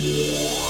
Música